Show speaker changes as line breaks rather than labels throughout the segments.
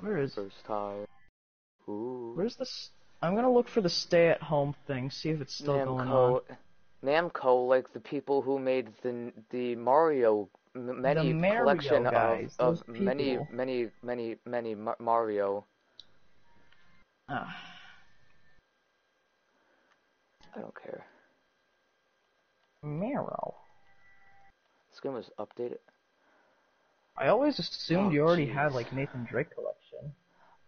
Where is
First time. Ooh.
Where's this? I'm gonna look for the stay-at-home thing. See if it's still going on.
Namco, Namco, like the people who made the the Mario many
Mario
collection
guys,
of, of many many many many Mario.
Ah,
I don't care.
Mero.
This game was updated.
I always assumed
Oh,
you already
jeez.
had like Nathan Drake collection.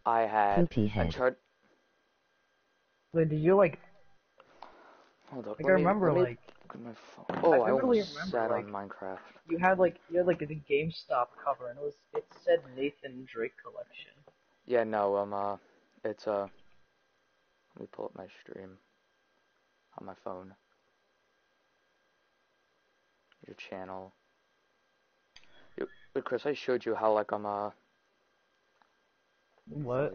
I had
Poopy head.
Uncharted.
Wait, did you like?
Hold up.
Like
let
I
me-
remember
let me
like
look at my phone. Oh, I,
vividly
almost
remember,
sat
like-
on Minecraft.
you had like you had like the GameStop cover and it was it said Nathan Drake collection.
Yeah, no, um, uh, it's uh, let me pull up my stream on my phone. Your channel. But Chris, I showed you how like I'm uh.
What?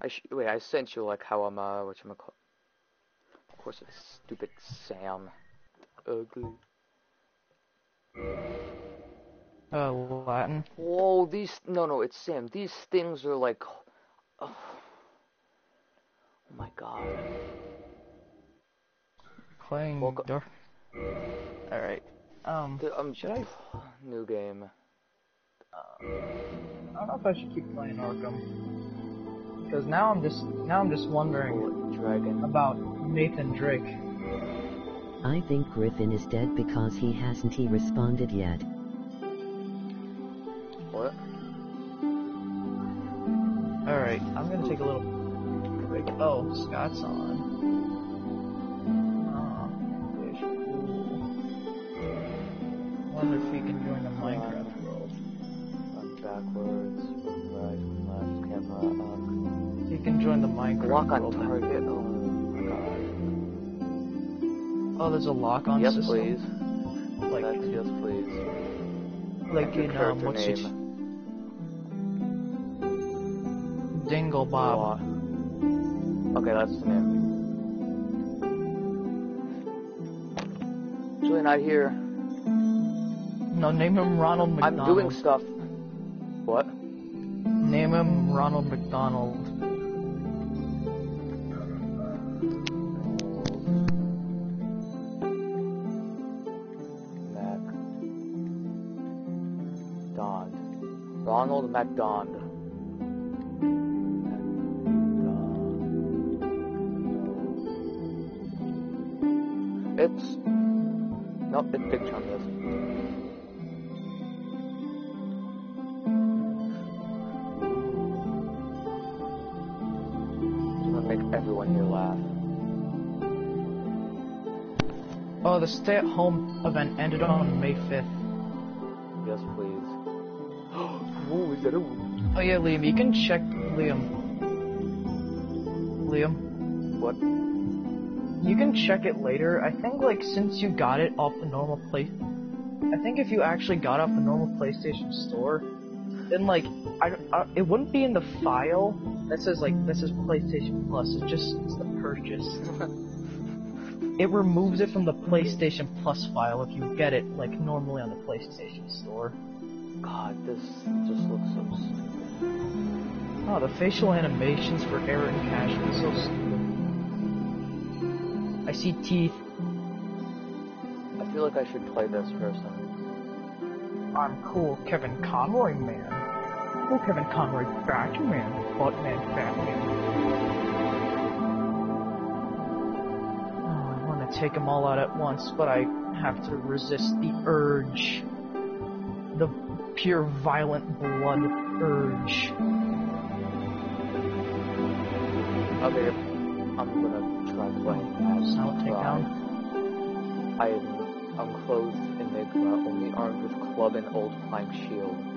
I sh- wait, I sent you like how I'm uh, what you call. Of course, it's stupid Sam. Ugly.
Uh, Latin.
Whoa, these no no, it's Sam. These things are like, oh, oh my god.
Playing.
Welcome-
Dar- All right. Um,
Dude, I'm
Should I-
New game.
I don't know if I should keep playing Arkham because now I'm just now I'm just wondering
Dragon.
about Nathan Drake.
I think Griffin is dead because he hasn't he responded yet.
What?
All right, I'm gonna take a little break. Oh, Scott's on.
Backwards. Right. Left. Camera up.
He can join the Minecraft
Lock on
world.
target. Oh my god.
Oh, there's a lock on
Yes,
system.
please.
Like,
That's yes, please.
like in um, what's
name.
it? Dingle Bob.
Okay, that's the name. Julie not here.
No, name him Ronald McDonald.
I'm doing stuff.
Ronald McDonald.
MacDonald. Ronald MacDonald.
The stay-at-home event ended on May 5th.
Yes, please. Whoa, is that a
Oh yeah, Liam, you can check Liam. Liam,
what?
you can check it later. I think like since you got it off the normal play, I think if you actually got off the normal PlayStation Store, then like I, I it wouldn't be in the file that says like this is PlayStation Plus. It's just it's the purchase. It removes it from the PlayStation Plus file if you get it like normally on the PlayStation Store.
God, this just looks so stupid.
Oh, the facial animations for Aaron Cash are so stupid. I see teeth.
I feel like I should play this person.
I'm cool, Kevin Conroy man. Cool, Kevin Conroy Batman. Buttman Batman. Take them all out at once, but I have to resist the urge. The pure violent blood urge.
Okay, I'm gonna try playing as
Silent
Cry.
takedown.
I am I'm clothed Enigma, only armed with club and old plank shield.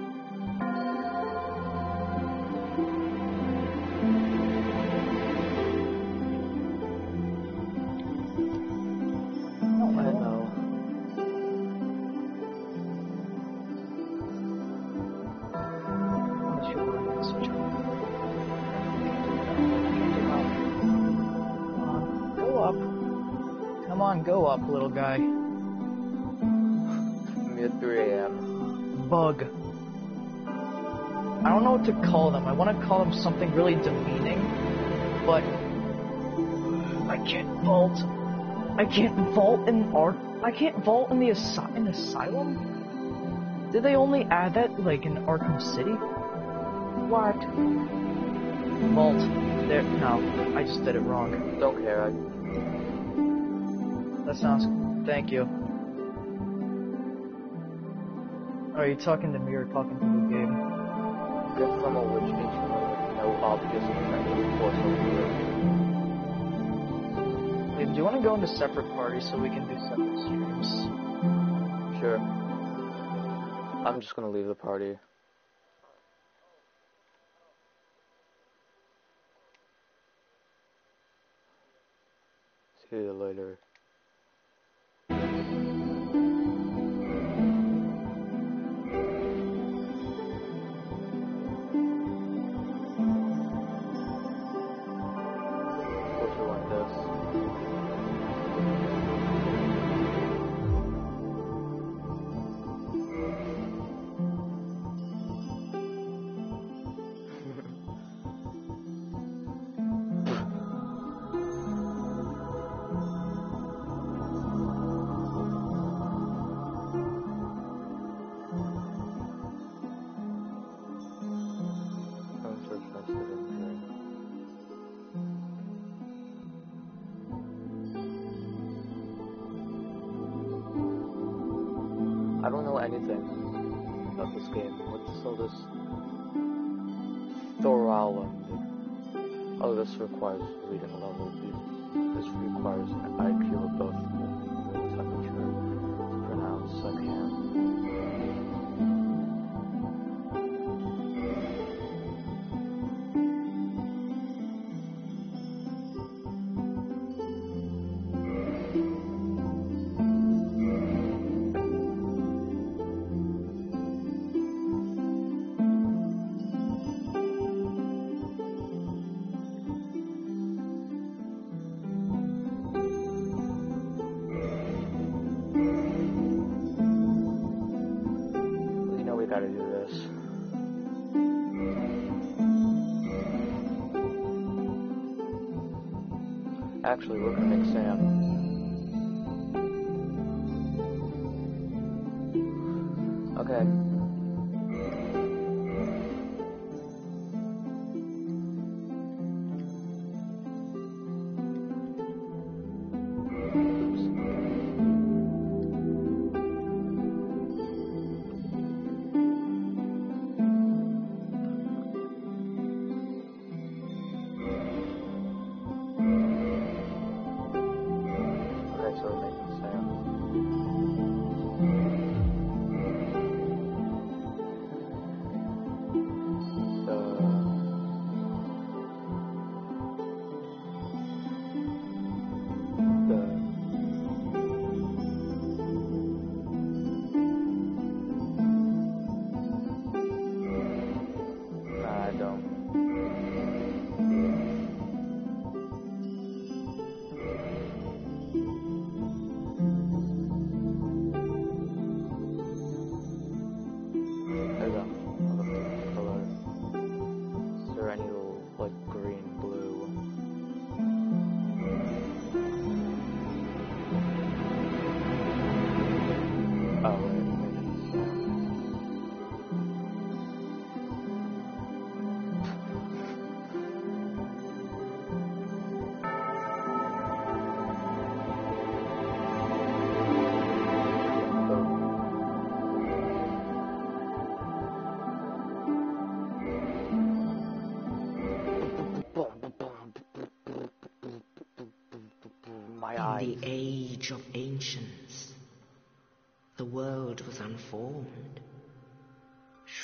Guy.
Me at 3 a.m.
Bug. I don't know what to call them. I want to call them something really demeaning, but I can't vault. I can't vault in art. I can't vault in the asy- in asylum. Did they only add that like in Arkham City? What? Vault. There. No, I just did it wrong.
Don't care. I,
That sounds. Thank you. Are you talking to me or talking to the game?
get from a witch means no obvious effective force over
Wait, do you want to go into separate parties so we can do separate streams?
Sure. I'm just gonna leave the party. See you later. I don't know anything about this game. What's all this Thoraland? Oh, this requires reading level. This requires an IQ above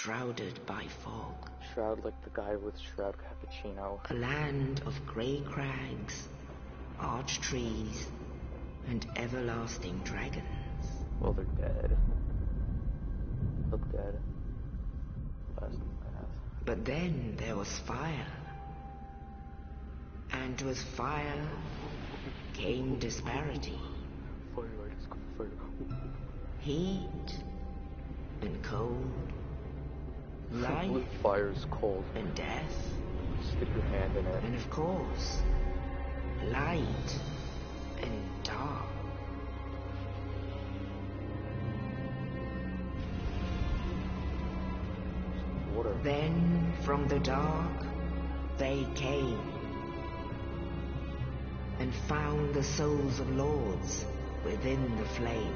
shrouded by fog,
Shroud like the guy with Shroud Cappuccino.
a land of grey crags, arch trees, and everlasting dragons.
Well, they're dead. Look dead.
But then there was fire. And with fire came disparity,
Fire, I just got fire.
heat and cold, life
Blue fire is cold.
and death,
Stick your hand in it.
and of course, light and dark.
Water.
Then from the dark they came and found the souls of lords within the flame.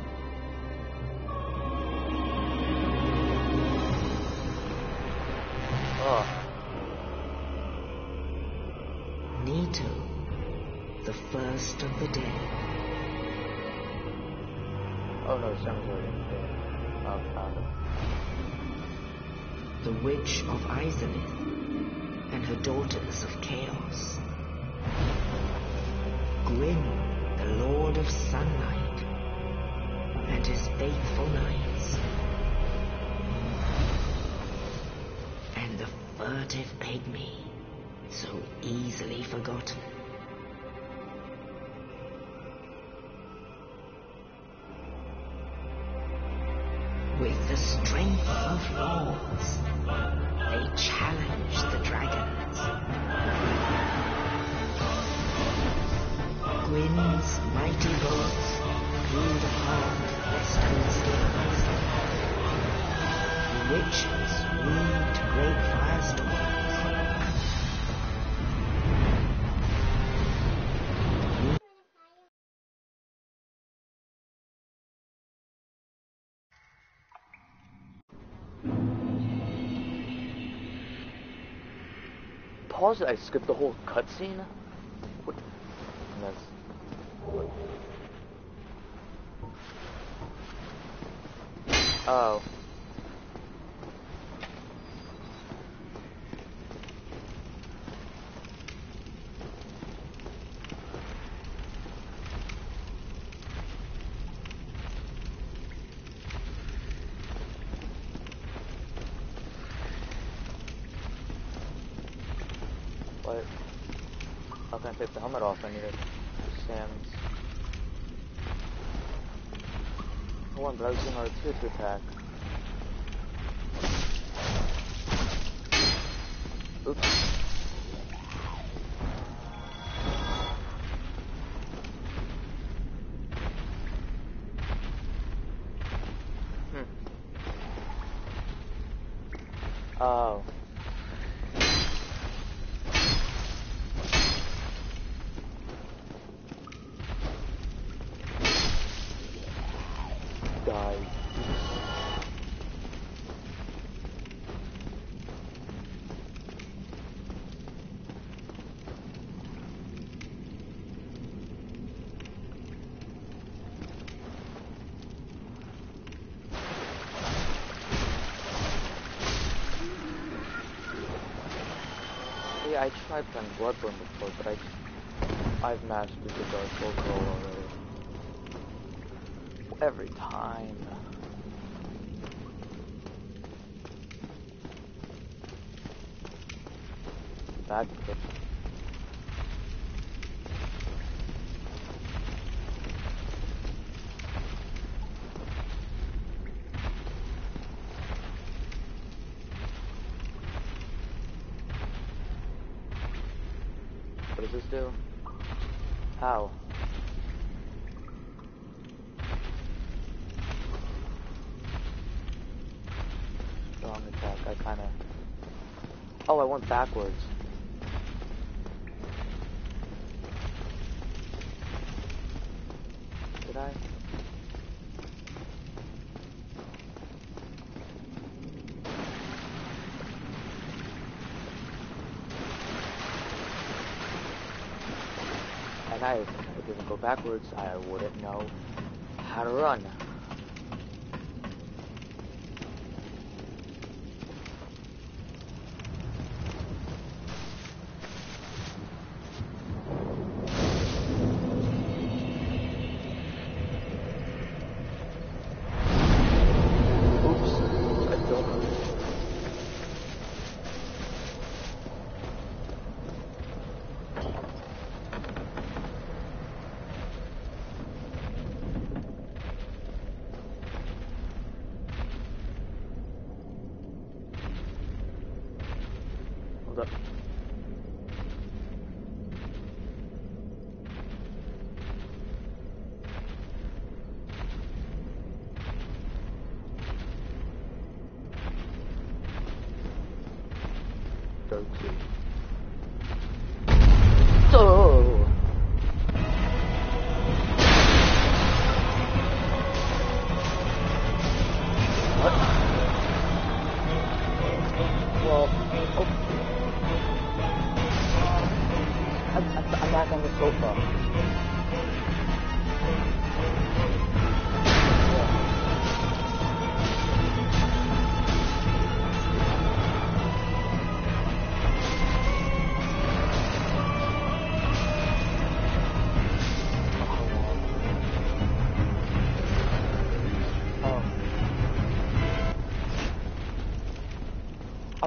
Witch of Izalith, and her daughters of chaos. Gwyn, the lord of sunlight, and his faithful knights. And the furtive pygmy, so easily forgotten. With the strength of lords,
Pause it. I skipped the whole cutscene. What? That's. Oh. What? How can I take the helmet off? Hold on, but I doing R2 to attack. Oops. I tried playing Bloodborne before, but I, I've mastered the Dark Souls role already. Every time. Back to What does this do? How? Wrong attack. I kind of. Oh, I went backwards. Did I? And I, if I didn't go backwards, I wouldn't know how to run.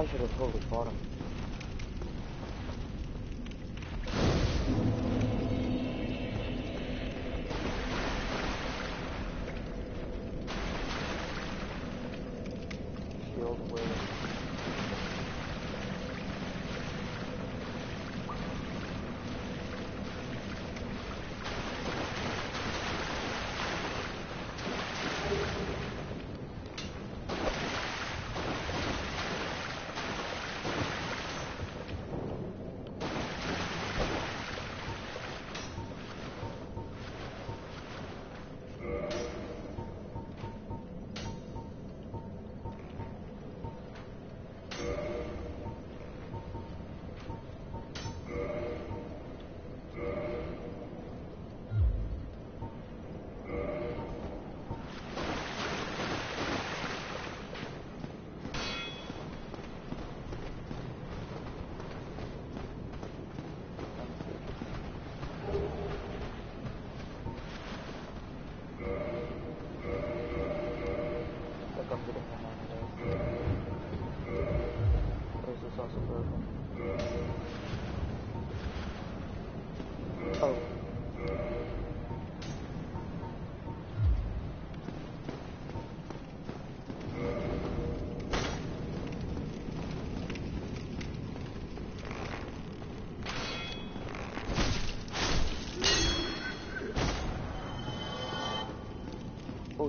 I should have totally fought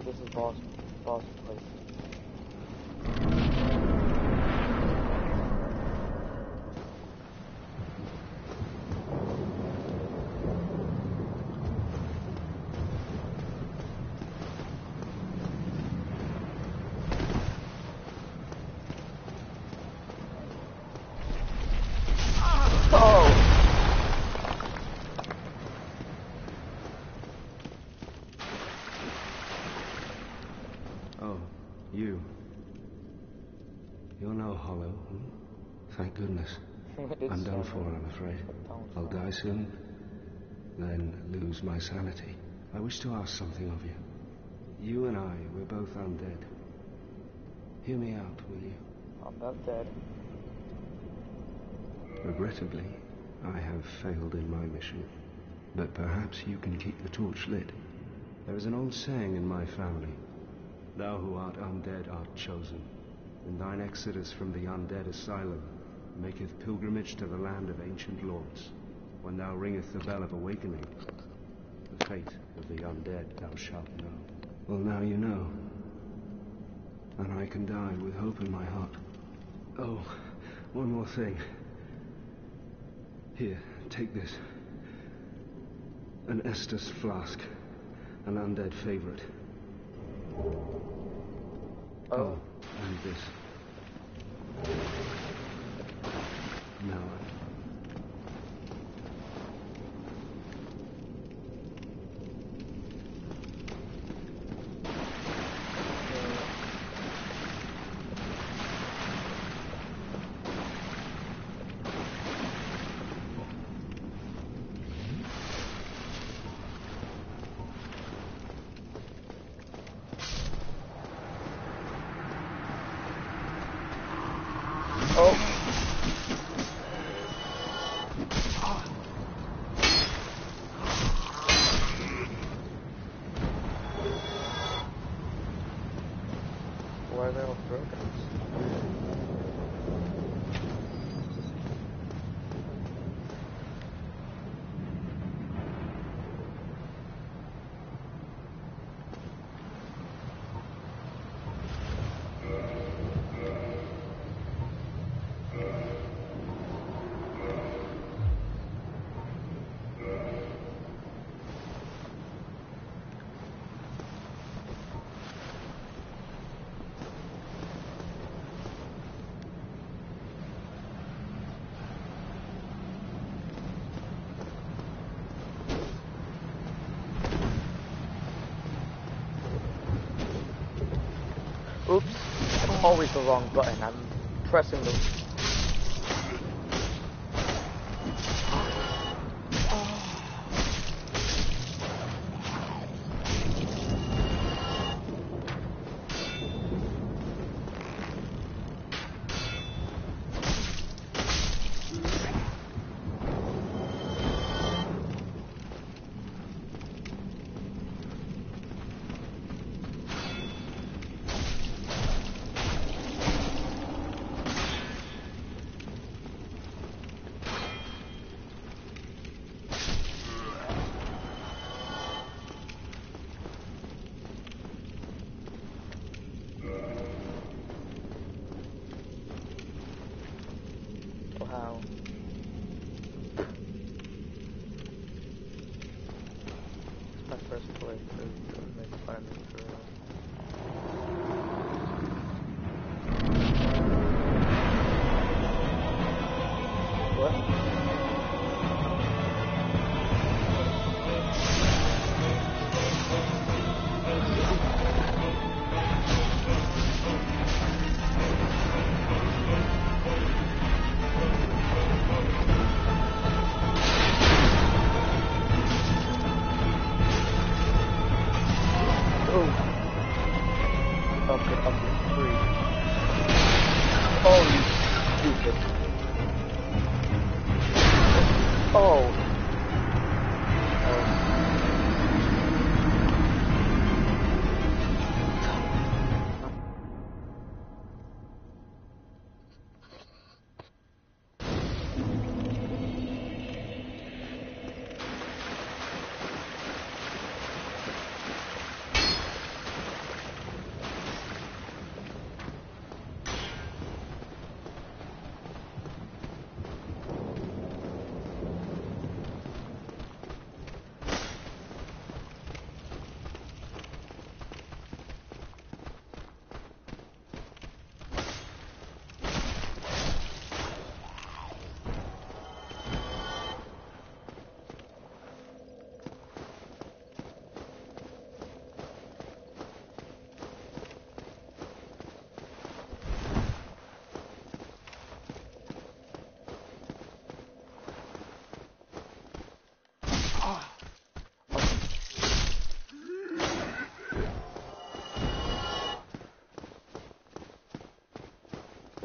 this is boss, place. Oh!
Oh, you. You're no hollow. hmm? Thank goodness. I'm done for, I'm afraid. I'll die soon, then lose my sanity. I wish to ask something of you. You and I, we're both undead. Hear me out, will you?
I'm not dead.
Regrettably, I have failed in my mission. But perhaps you can keep the torch lit. There is an old saying in my family Thou who art undead art chosen, and thine exodus from the undead asylum maketh pilgrimage to the land of ancient lords. When thou ringest the bell of awakening, the fate of the undead thou shalt know. Well, now you know. And I can die with hope in my heart. Oh, one more thing. Here, take this. An Estus flask. An undead favorite. Oh, oh and this. Now
Oh. The wrong button. I'm pressing the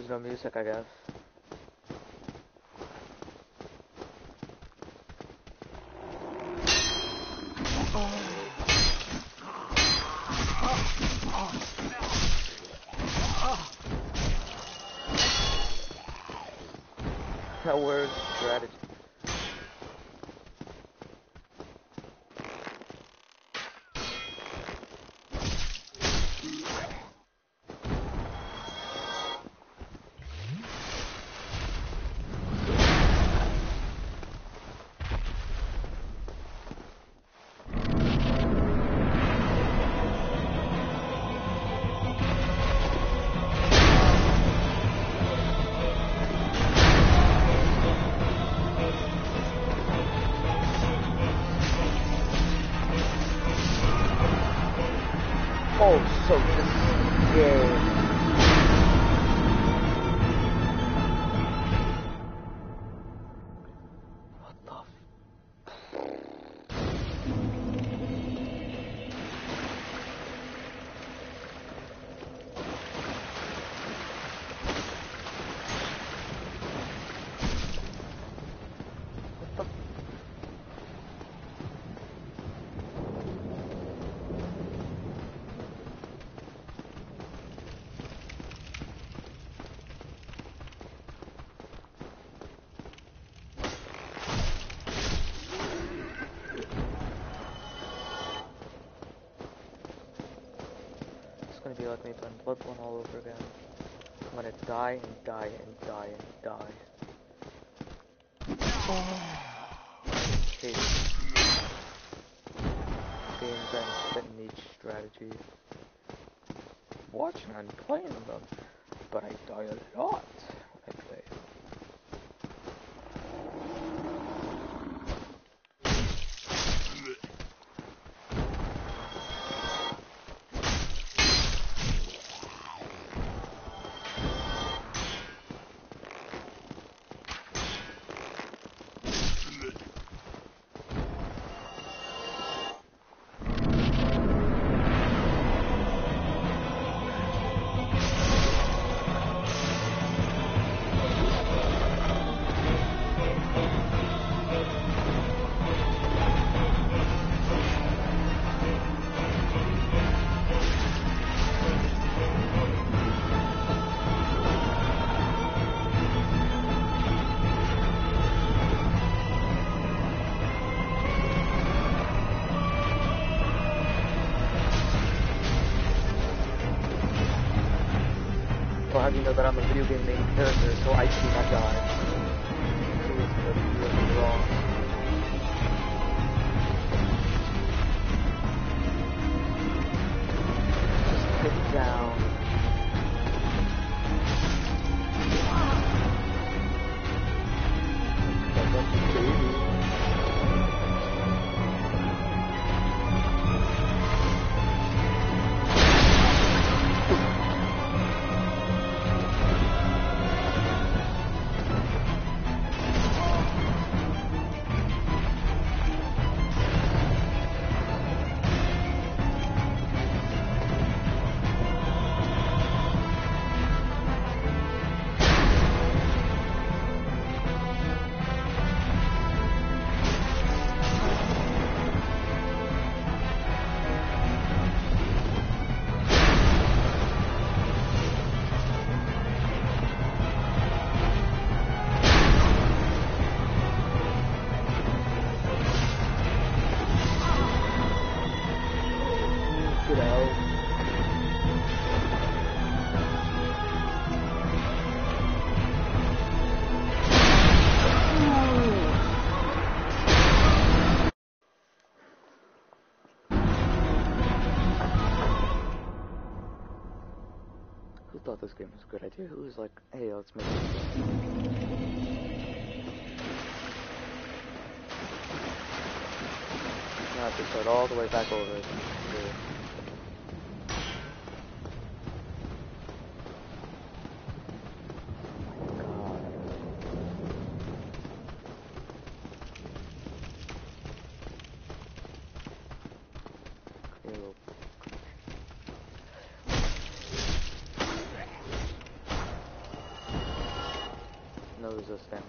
There's no music, be like me playing Bloodborne all over again. I'm gonna die and die and die and die. Hate games that fit niche strategy. Watching and playing them, but I die a lot know that I'm a video game main character, so I do not die. Who thought this game was a good idea? Who was like, hey, let's make this Now start all the way back over again. Ew. No resisting.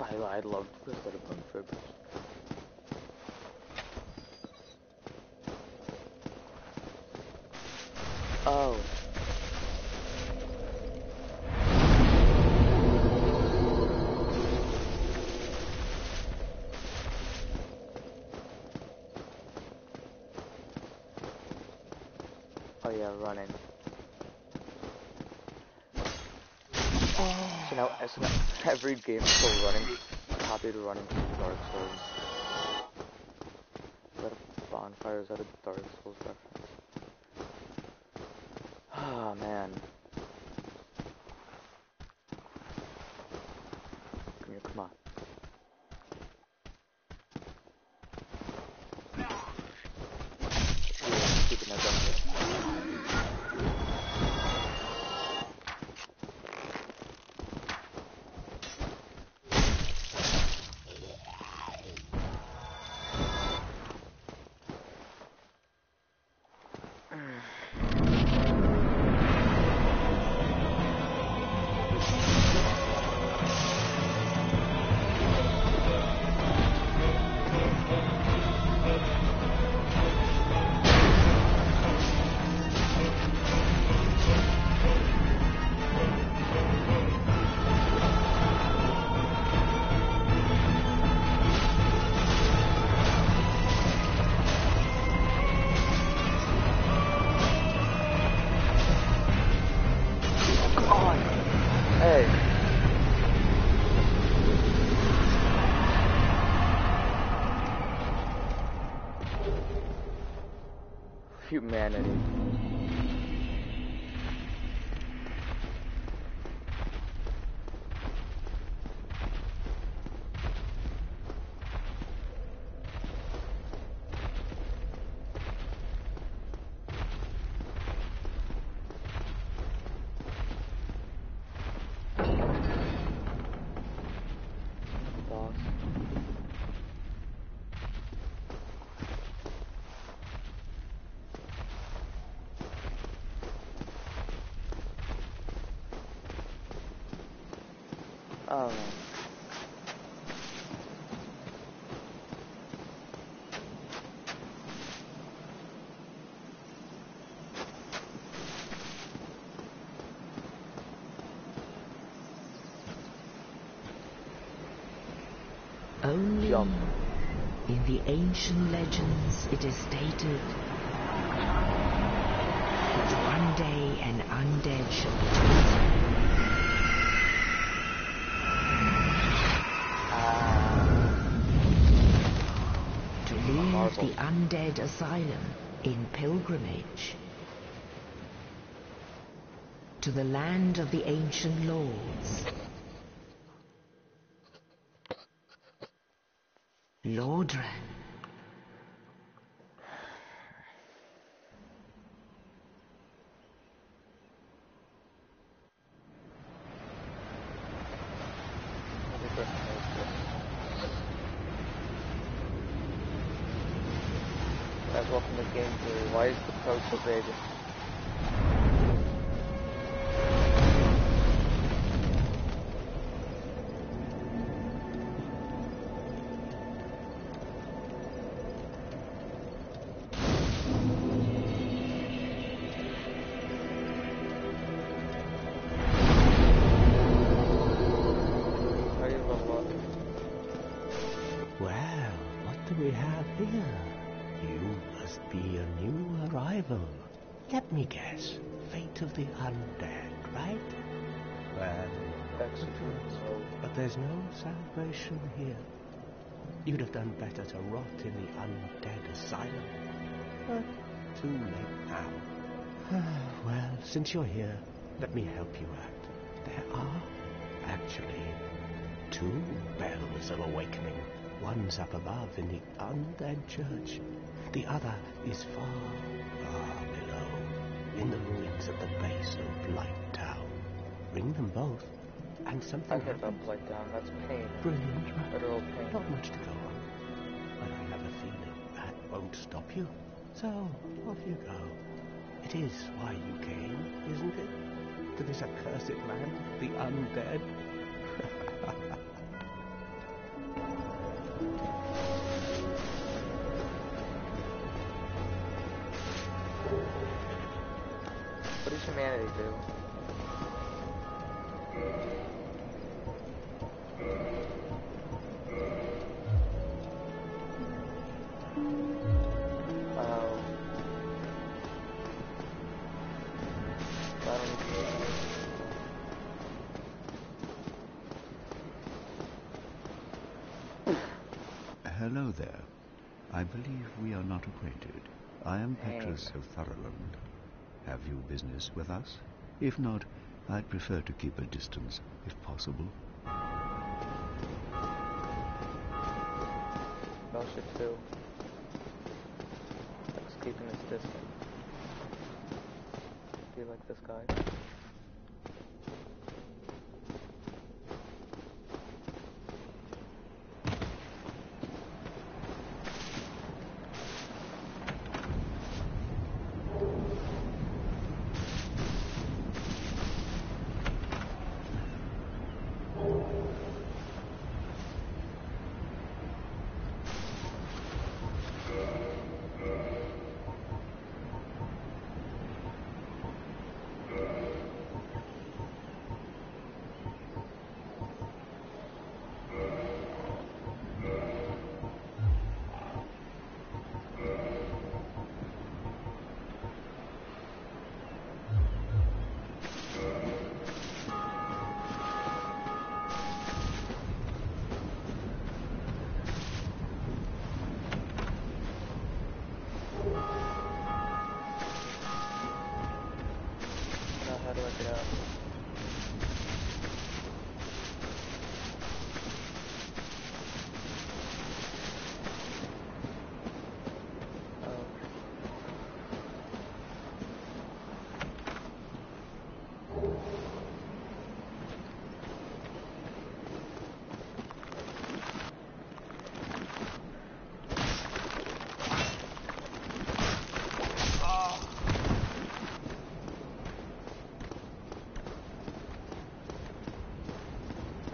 I, I loved this little bonfires. Oh. Oh yeah, running. So now, every game is still running, copied running from Dark Souls. Is that a bonfire? Is that a Dark Souls reference? Ah man. Humanity. Oh.
Only
Jump.
in the ancient legends it is stated that one day an undead shall be chosen undead asylum in pilgrimage to the land of the ancient lords. Lordran.
Must be a new arrival. Let me guess. Fate of the undead, right? Well,
Excellent.
But there's no salvation here. You'd have done better to rot in the undead asylum. But too late now. well, since you're here, let me help you out. There are actually two bells of awakening. One's up above in the undead church. The other is far, far below, in the ruins of the base of Blighttown. Ring them both, and
I
something
heard
happens.
that Blighttown. That's pain.
Brilliant, right?
Literal pain.
Not much to go on. But I have a feeling that won't stop you. So, off you go. It is why you came, isn't it? To this accursed land, the undead?
Humanity do?
Business with us? If not, I'd prefer to keep a distance, if possible.
Shit too. Like keeping this distance. Do you like this guy.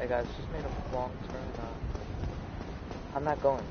Hey guys, just made a wrong turn. Uh, I'm not going.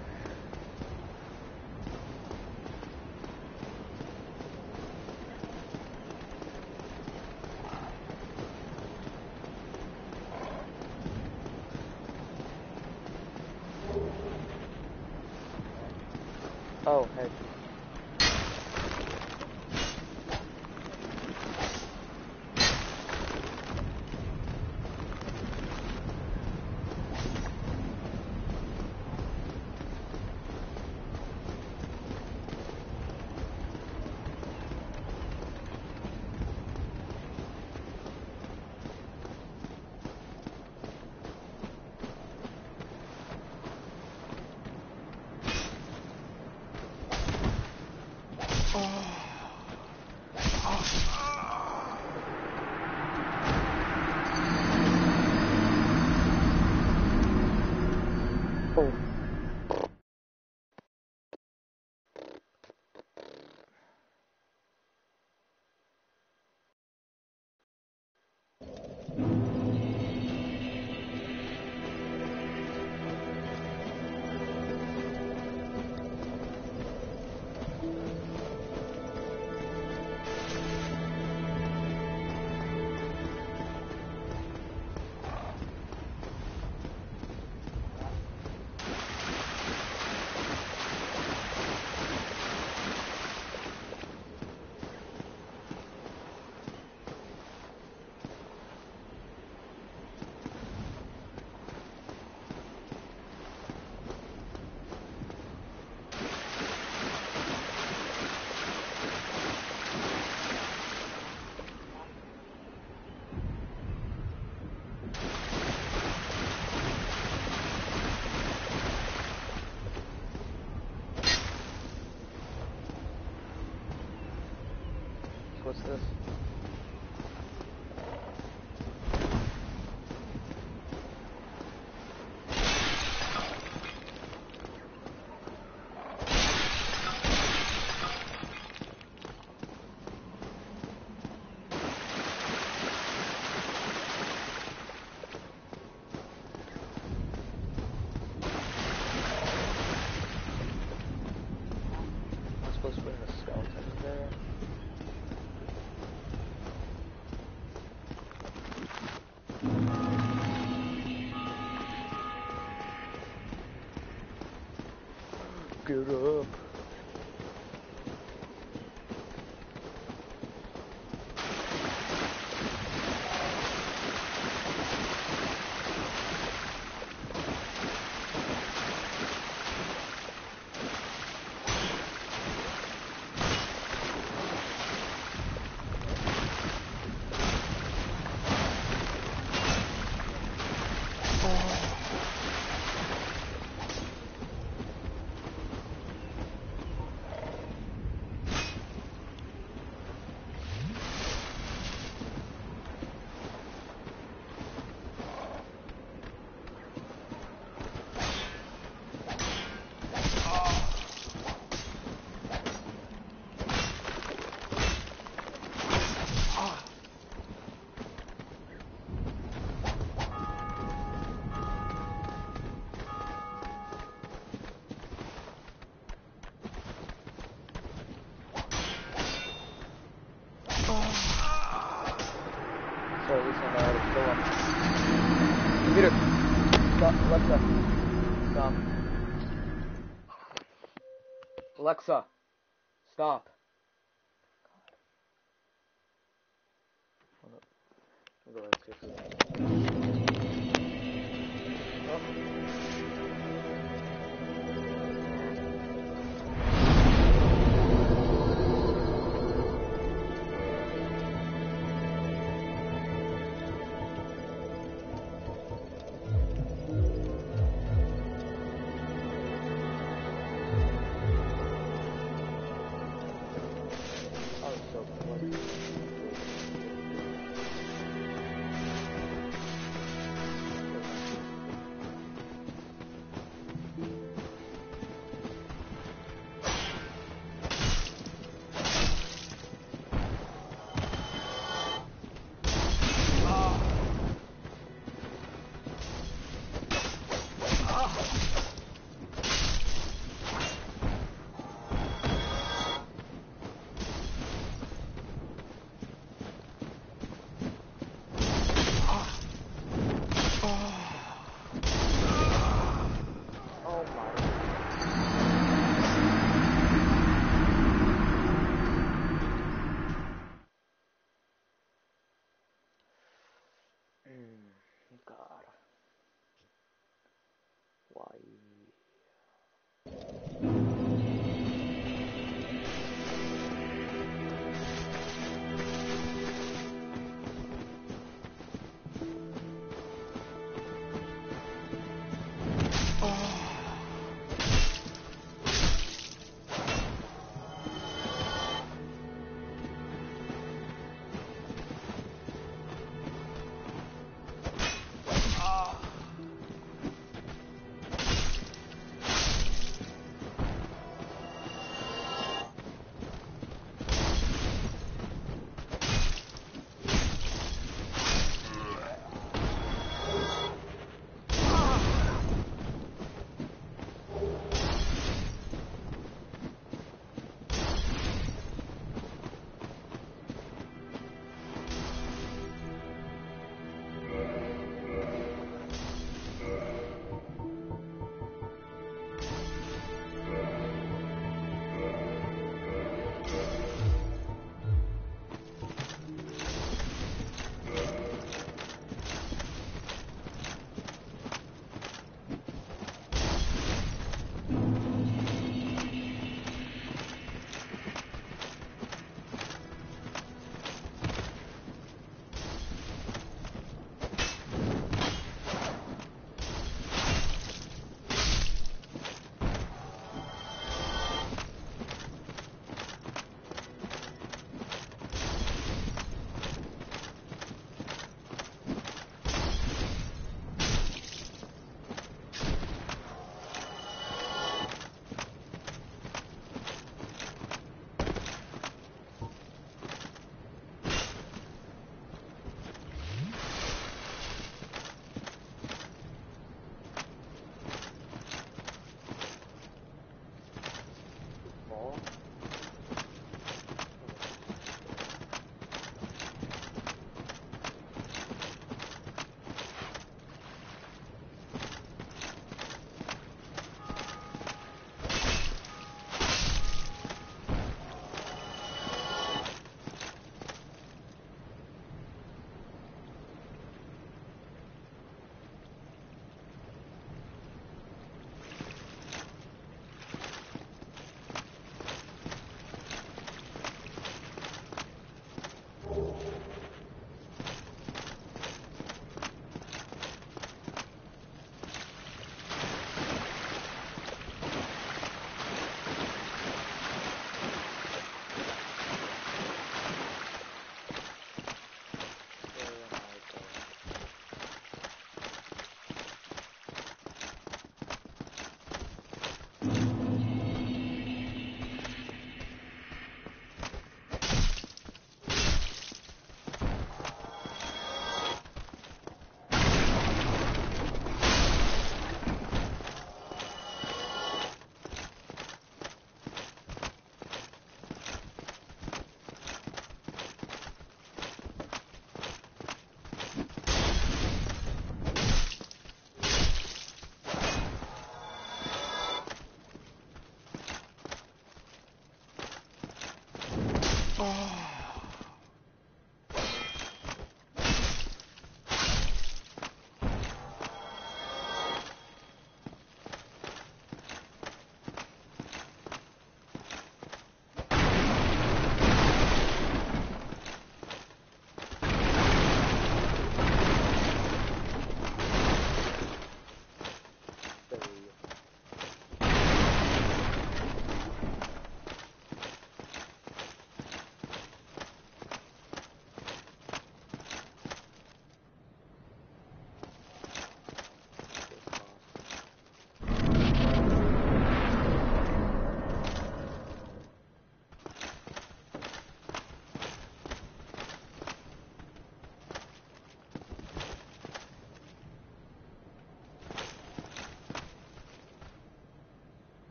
哦。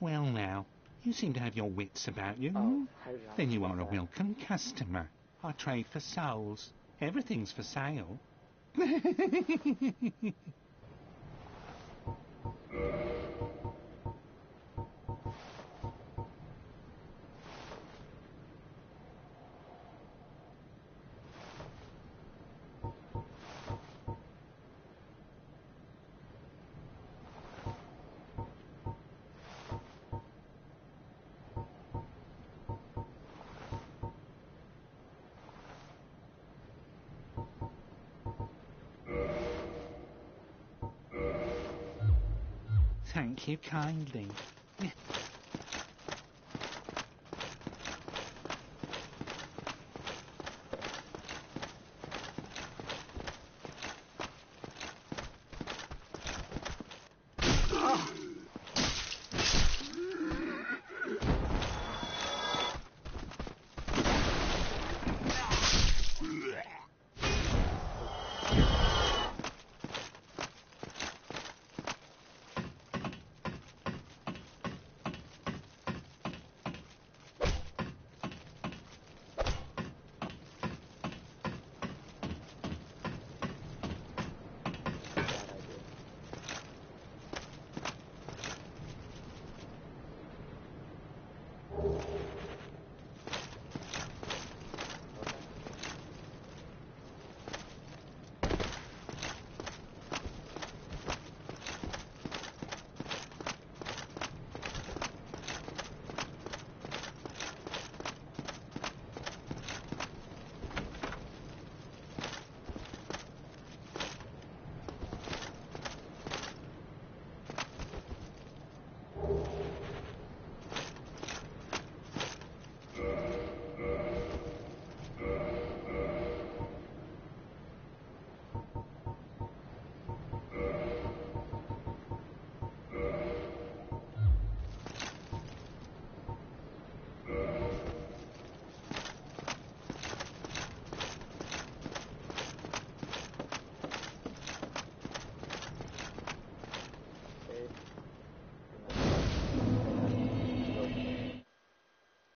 Well now, you seem to have your wits about you.
Oh, how did I
Then you are a welcome customer. I trade for souls. Everything's for sale. You kindly.